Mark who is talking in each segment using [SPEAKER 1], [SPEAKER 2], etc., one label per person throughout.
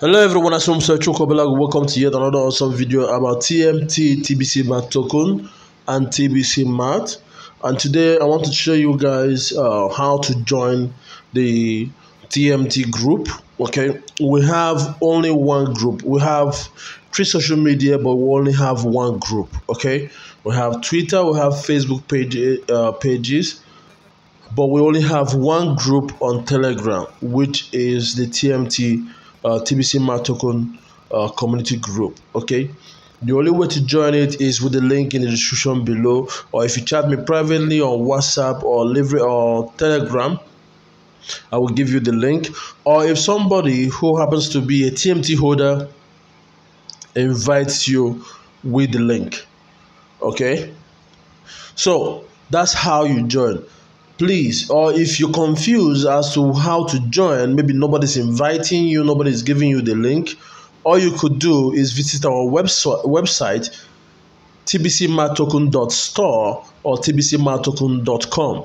[SPEAKER 1] Hello everyone, I'm Sergio Kobela. Welcome to yet another awesome video about TMT, TBC Mart token and TBC Mart. And today I want to show you guys uh, how to join the TMT group. Okay, we have only one group. We have three social media, but we only have one group. Okay, we have Twitter, we have Facebook page, uh, pages, but we only have one group on Telegram, which is the TMT uh, TBC Mart token uh, community group. Okay. The only way to join it is with the link in the description below, or if you chat me privately on WhatsApp or Live or Telegram, I will give you the link. Or if somebody who happens to be a TMT holder invites you with the link, okay? So that's how you join please or if you're confused as to how to join maybe nobody's inviting you nobody's giving you the link all you could do is visit our website website tbcmartoken.store or tbcmattoken.com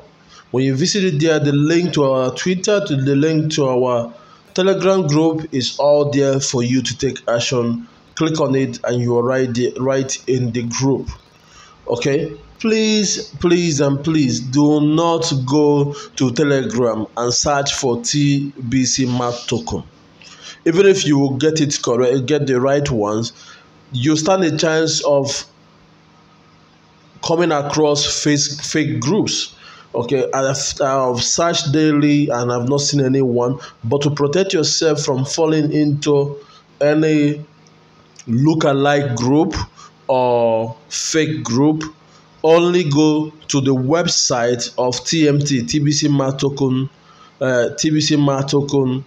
[SPEAKER 1] when you visit it there the link to our twitter to the link to our telegram group is all there for you to take action. Click on it and you are right there, right in the group. Okay please please and please do not go to telegram and search for tbc mart token. Even if you get it correct get the right ones you stand a chance of coming across fake fake groups okay? I've, I've searched daily and i've not seen anyone but to protect yourself from falling into any look-alike group or fake group only go to the website of TMT, TBC token, uh, TBC token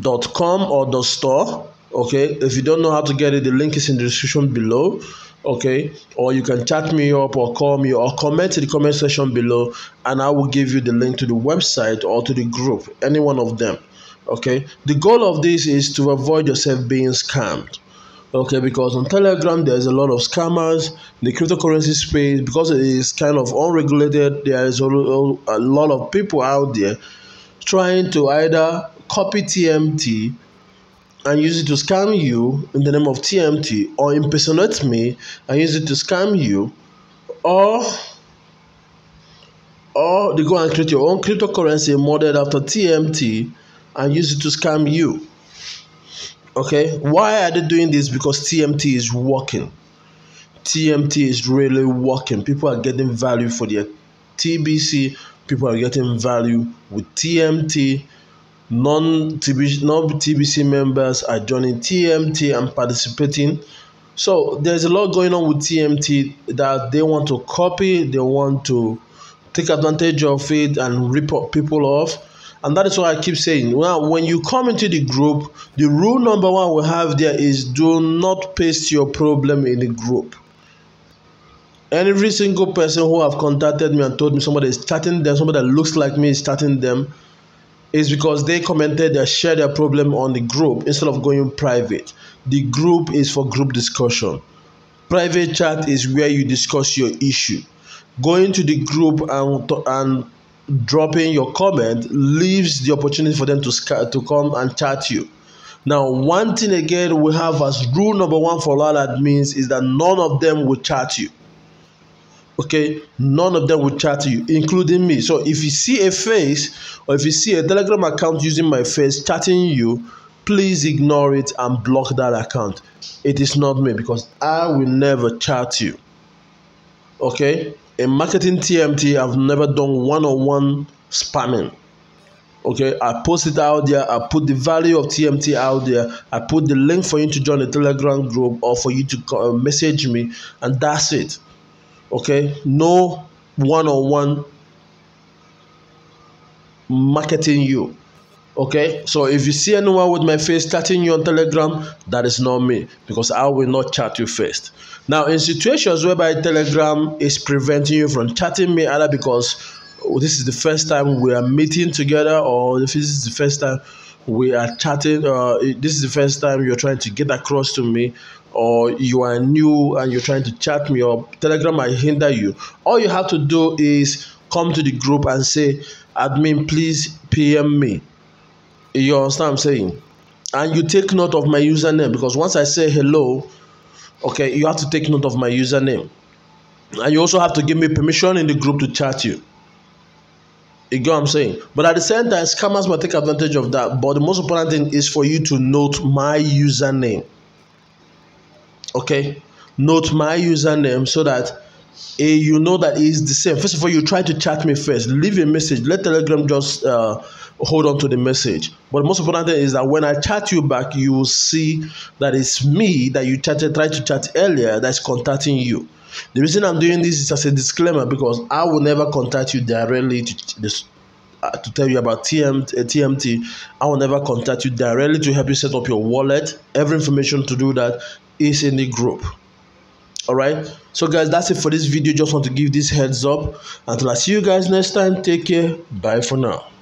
[SPEAKER 1] dot com or the store. Okay, if you don't know how to get it, the link is in the description below. Okay, or you can chat me up or call me or comment in the comment section below, and I will give you the link to the website or to the group, any one of them. Okay, the goal of this is to avoid yourself being scammed okay because on telegram there's a lot of scammers. In the cryptocurrency space because it is kind of unregulated there is a lot of people out there trying to either copy tmt and use it to scam you in the name of tmt or impersonate me and use it to scam you or or they go and create your own cryptocurrency modeled after tmt and use it to scam you Okay, why are they doing this? Because TMT is working. TMT is really working. People are getting value for their TBC. People are getting value with TMT. Non TBC, non TBC members are joining TMT and participating. So there's a lot going on with TMT that they want to copy. They want to take advantage of it and rip people off and that is why I keep saying, well, when you come into the group, the rule number one we have there is do not paste your problem in the group. Every single person who have contacted me and told me somebody is chatting them, somebody that looks like me is chatting them, is because they commented, they shared their problem on the group instead of going private. The group is for group discussion. Private chat is where you discuss your issue. Going to the group and, and dropping your comment leaves the opportunity for them to to come and chat you. Now, one thing again we have as rule number one for all admins is that none of them will chat you. Okay, none of them will chat you, including me. So if you see a face or if you see a Telegram account using my face chatting you, please ignore it and block that account. It is not me because I will never chat you. Okay, in marketing TMT, I've never done one on one spamming. Okay, I post it out there, I put the value of TMT out there, I put the link for you to join the Telegram group or for you to uh, message me, and that's it. Okay, no one on one marketing you. Okay, so if you see anyone with my face chatting you on Telegram, that is not me because I will not chat you first. Now, in situations whereby Telegram is preventing you from chatting me, either because this is the first time we are meeting together, or if this is the first time we are chatting, uh, this is the first time you're trying to get across to me, or you are new and you're trying to chat me, or Telegram might hinder you. All you have to do is come to the group and say, admin, please PM me you understand I'm saying? and you take note of my username because once I say hello, okay, you have to take note of my username. And you also have to give me permission in the group to chat you. You get what I'm saying? But at the same time, scammers might take advantage of that. But the most important thing is for you to note my username. Okay? Note my username so that you know that it's the same. First of all, you try to chat me first. Leave a message. Let Telegram just uh, hold on to the message. But most important thing is that when I chat you back, you will see that it's me that you chatted, tried to chat earlier that's contacting you. The reason I'm doing this is as a disclaimer because I will never contact you directly to this. Uh, to tell you about TM, uh, TMT, I will never contact you directly to help you set up your wallet. Every information to do that is in the group. All right. So, guys, that's it for this video. Just want to give this heads up. Until I see you guys next time, take care. Bye for now.